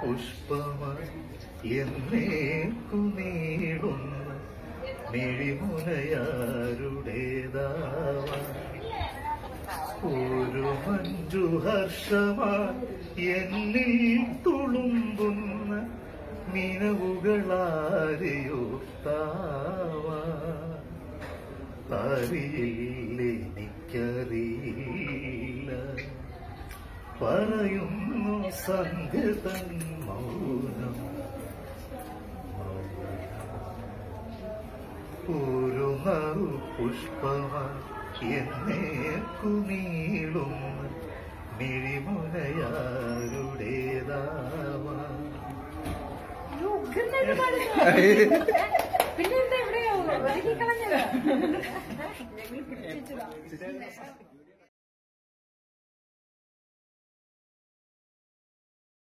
പുഷ്പമായി എന്നേക്കു നീളുന്ന മിഴിമുനയാരുടേതാവാ ഒരു മഞ്ജു ഹർഷമായി എന്നിൽ തുളുമ്പുന്ന മിനവുകളാരെയോർത്താവാ അറിയില്ലെനിക്കറിയില്ല പറയുന്നു സന്ധ്യതൻ മൗനം. ഒരു നറു പുഷ്പമായി എന്നേക്കു നീളും. മിഴിമുനയാരുടേതാവാ. അയ്യോ, ഉഗ്രനായിട്ട് പാടുന്നു. പിന്നെ ഇവിടെ